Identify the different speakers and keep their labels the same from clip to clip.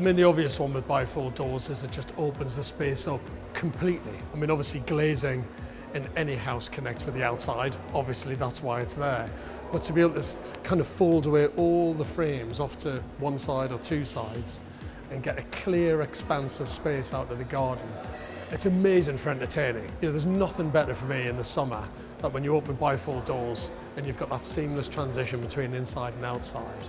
Speaker 1: I mean, the obvious one with bifold doors is it just opens the space up completely. I mean, obviously glazing in any house connects with the outside. Obviously, that's why it's there. But to be able to kind of fold away all the frames off to one side or two sides and get a clear expanse of space out of the garden, it's amazing for entertaining. You know, there's nothing better for me in the summer that when you open bifold doors and you've got that seamless transition between inside and outside.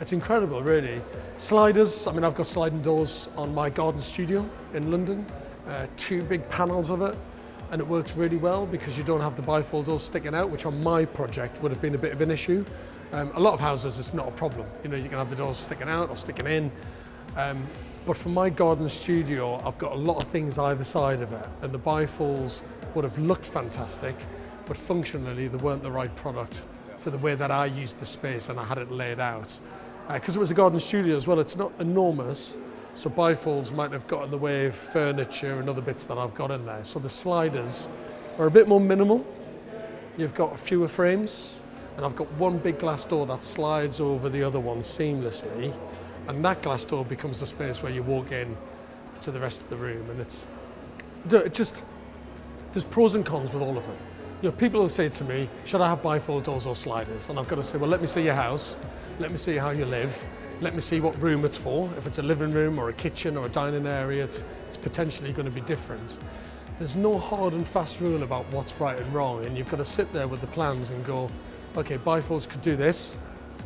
Speaker 1: It's incredible, really. Sliders, I mean, I've got sliding doors on my garden studio in London, uh, two big panels of it, and it works really well because you don't have the bifold doors sticking out, which on my project would have been a bit of an issue. Um, a lot of houses, it's not a problem. You know, you can have the doors sticking out or sticking in. Um, but for my garden studio, I've got a lot of things either side of it, and the bifolds would have looked fantastic, but functionally they weren't the right product for the way that I used the space and I had it laid out. Because uh, it was a garden studio as well, it's not enormous, so bifolds might have got in the way of furniture and other bits that I've got in there. So the sliders are a bit more minimal. You've got fewer frames, and I've got one big glass door that slides over the other one seamlessly, and that glass door becomes the space where you walk in to the rest of the room, and it's it just there's pros and cons with all of them. You know, people will say to me, should I have bifold doors or sliders? And I've got to say, well, let me see your house, let me see how you live, let me see what room it's for. If it's a living room or a kitchen or a dining area, it's, it's potentially going to be different. There's no hard and fast rule about what's right and wrong, and you've got to sit there with the plans and go, okay, bifolds could do this.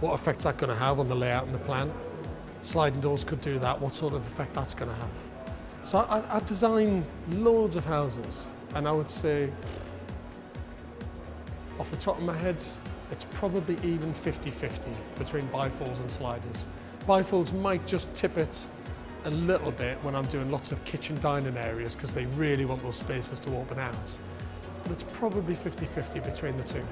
Speaker 1: What effect's that going to have on the layout and the plan? Sliding doors could do that. What sort of effect that's going to have? So I, I design loads of houses, and I would say, off the top of my head, it's probably even 50-50 between bifolds and sliders. Bifolds might just tip it a little bit when I'm doing lots of kitchen dining areas because they really want those spaces to open out. But it's probably 50-50 between the two.